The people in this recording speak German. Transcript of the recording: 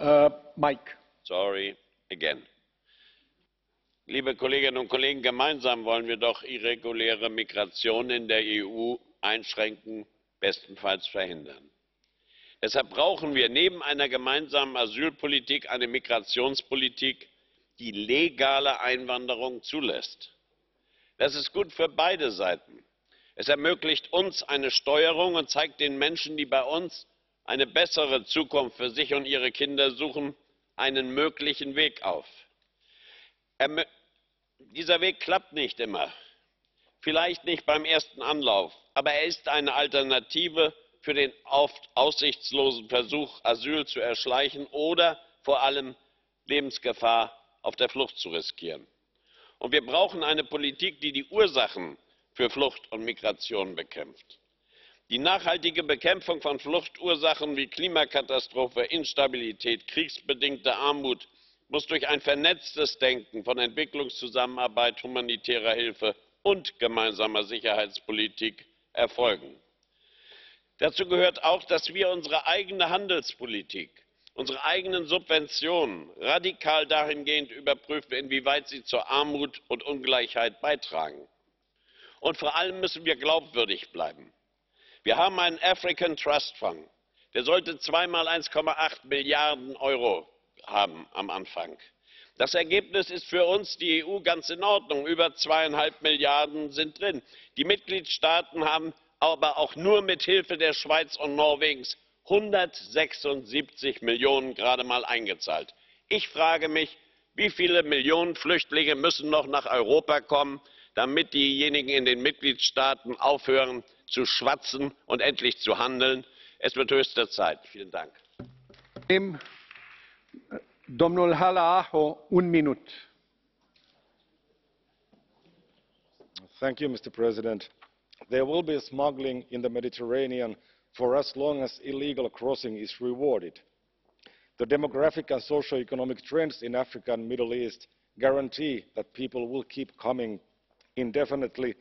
Uh, Mike. Sorry, again. Liebe Kolleginnen und Kollegen, gemeinsam wollen wir doch irreguläre Migration in der EU einschränken, bestenfalls verhindern. Deshalb brauchen wir neben einer gemeinsamen Asylpolitik eine Migrationspolitik, die legale Einwanderung zulässt. Das ist gut für beide Seiten. Es ermöglicht uns eine Steuerung und zeigt den Menschen, die bei uns eine bessere Zukunft für sich und ihre Kinder suchen, einen möglichen Weg auf. Dieser Weg klappt nicht immer, vielleicht nicht beim ersten Anlauf, aber er ist eine Alternative für den oft aussichtslosen Versuch, Asyl zu erschleichen oder vor allem Lebensgefahr auf der Flucht zu riskieren. Und wir brauchen eine Politik, die die Ursachen für Flucht und Migration bekämpft. Die nachhaltige Bekämpfung von Fluchtursachen wie Klimakatastrophe, Instabilität, kriegsbedingte Armut muss durch ein vernetztes Denken von Entwicklungszusammenarbeit, humanitärer Hilfe und gemeinsamer Sicherheitspolitik erfolgen. Dazu gehört auch, dass wir unsere eigene Handelspolitik, unsere eigenen Subventionen radikal dahingehend überprüfen, inwieweit sie zur Armut und Ungleichheit beitragen. Und vor allem müssen wir glaubwürdig bleiben. Wir haben einen African Trust Fund. Der sollte zweimal 1,8 Milliarden Euro haben am Anfang. Das Ergebnis ist für uns die EU ganz in Ordnung. Über zweieinhalb Milliarden sind drin. Die Mitgliedstaaten haben aber auch nur mit Hilfe der Schweiz und Norwegens 176 Millionen gerade mal eingezahlt. Ich frage mich, wie viele Millionen Flüchtlinge müssen noch nach Europa kommen, damit diejenigen in den Mitgliedstaaten aufhören zu schwatzen und endlich zu handeln? Es wird höchste Zeit. Vielen Dank. Domnul Halaho, un minut. Thank you, Mr. President there will be smuggling in the mediterranean for as long as illegal crossing is rewarded. the demographic and socio economic trends in africa and the middle east guarantee that people will keep coming indefinitely